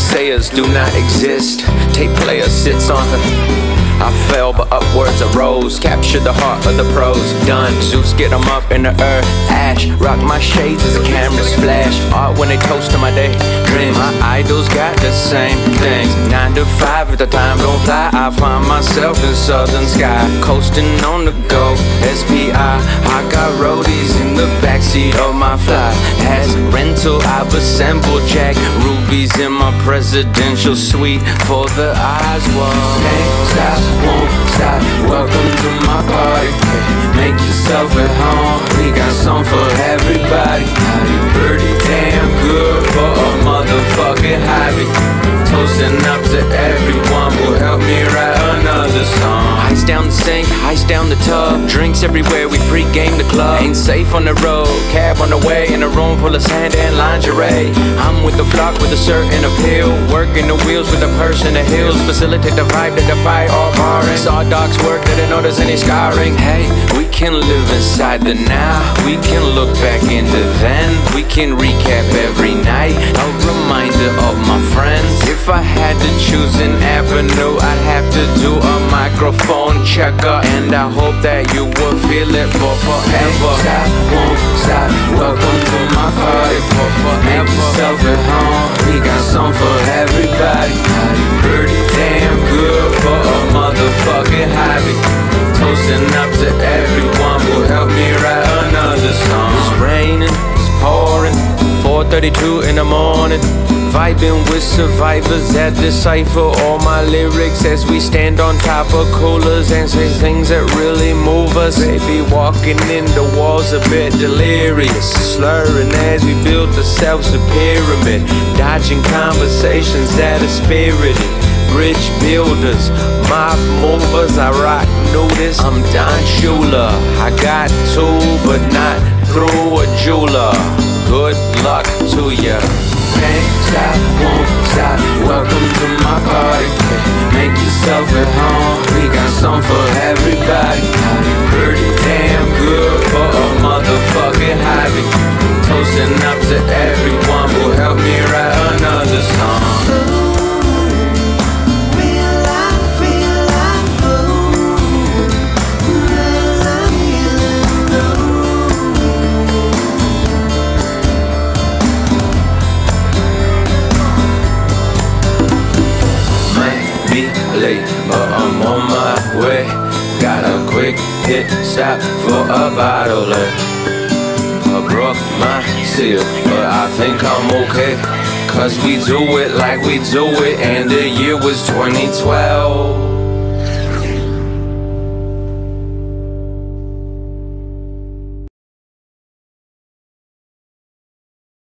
players do not exist. Tape player sits on her. I fell, but upwards I rose. Captured the heart of the pros. Done. Zeus get them up in the earth. Ash. Rock my shades as the cameras flash. Art when they toast to my day. Dream. My idols got the same things. Nine to five if the time don't fly. I find myself in southern sky. Coasting on the go. SPI. I got roadies in the backseat of my fly. Has rental. I've assembled Jack Rubies in my presidential suite for the eyes. Whoa. Can't stop won't stop. Down the sink, ice down the tub. Drinks everywhere, we pre-game the club. Ain't safe on the road, cab on the way in a room full of sand and lingerie. I'm with the flock with a certain appeal. Working the wheels with a purse person the hills. Facilitate the vibe that defy all barring. Saw dogs work, didn't there's any scarring. Hey, we can live inside the now. We can look back into then. We can recap every night. A reminder of my friends. If I had to choose an avenue, I'd have to do a microphone checker. And I hope that you will feel it for forever. Stop, won't stop. Welcome to my party for forever. Make yourself at home. We got some for everybody. Pretty damn good for a motherfucking hobby. Toasting up to everyone will help me write another song. It's raining, it's pouring. 4:32 in the morning. Vibing with survivors that decipher all my lyrics as we stand on top of coolers and say things that really move us. Baby, walking in the walls a bit delirious, slurring as we build ourselves a pyramid, dodging conversations that are spirited. Bridge builders, mob movers, I rock notice. I'm Don Shula. I got two, but not through a jeweler. Good luck to ya. Stop, won't stop. Welcome late, but I'm on my way. Got a quick hit stop for a bottle. I broke my seal, but I think I'm okay. Cause we do it like we do it, and the year was 2012.